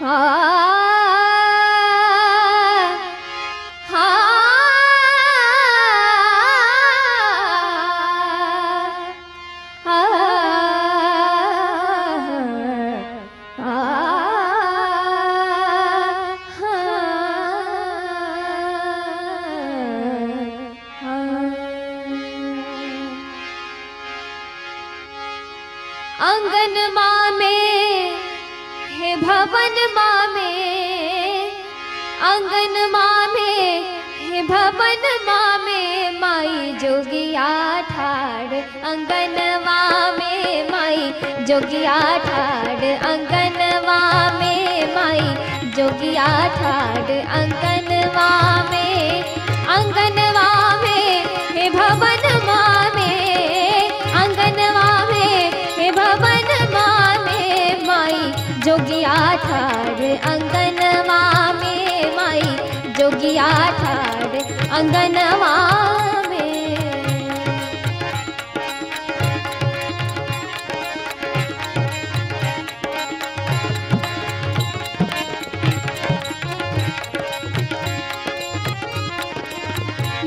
हा हा हा भवन मामे आंगन मामे हे भवन मामे माई जोगिया ठाड आङ्गनमााे मा जोगि ठाड आङ्गनमााे मा जोगि ठाड आङ्गनमा जोगिया ठाड़ आँगन माँ माई। जोगिया माँ में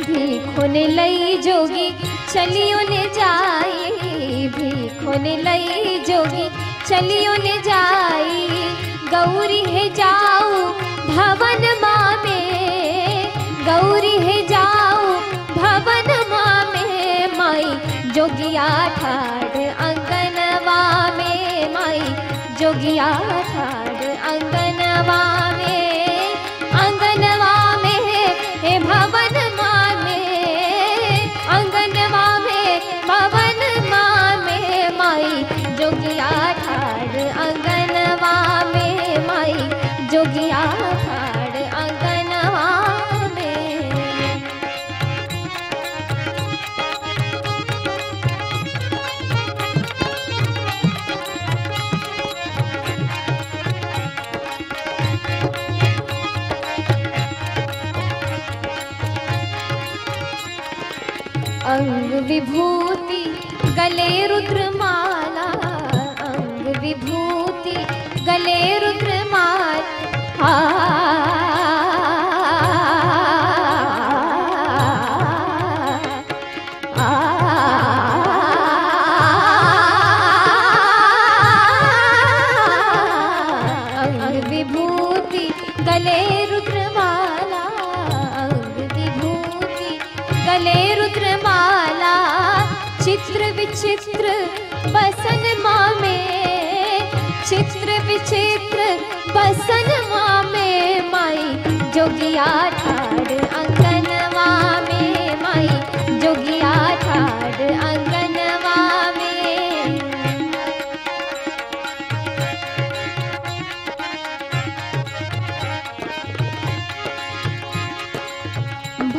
भीखोने लई जोगी, चलियो ने जाई भीखोने लई जोगी चलियो ने जाई, गौरी है जाऊ भवन माँ में गौरी है जाऊ भवन माँ में माई जोगिया ठाड़ अंगनवा में, माई जोगिया ठाड़ अंगनवा में। अंगनवा में माई जोगिया ठाड़ अंगनवा में। अंग विभूति गले रुद्रमाला विभूति गले रुद्रमाला अंग विभूति गले रुद्रमाला चित्र विचित्र बसन माँ में चित्र विचित्र बसन माँ में माई जोगिया ठाड़ अंगनवा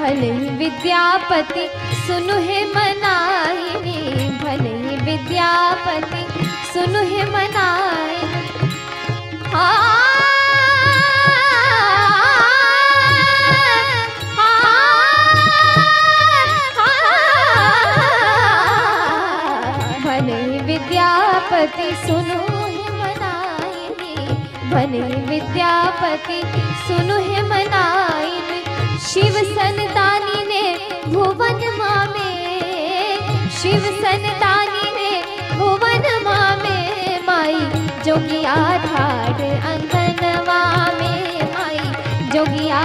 भले विद्यापति, सुनु है मनाइनी भले विद्यापति, सुनु है मनाइनी ही विद्यापति, सुनु मनाइनी भले विद्यापति, सुनु है शिव संतानी ने भुवन मामे, शिव संतानी ने भुवन मामे, माई जोगिया ठाड़ अंगनवा में माई जोगिया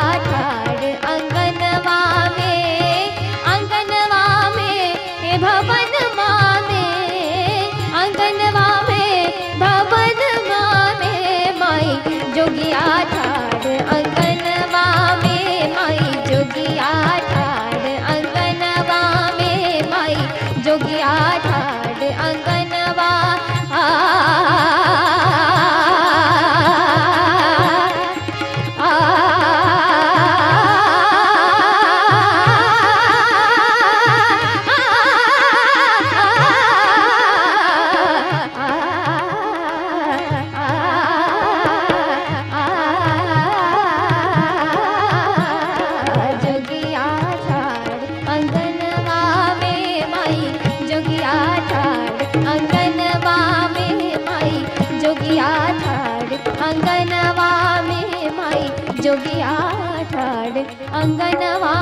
जोगिया जोगिया ठाड़ अंगनवा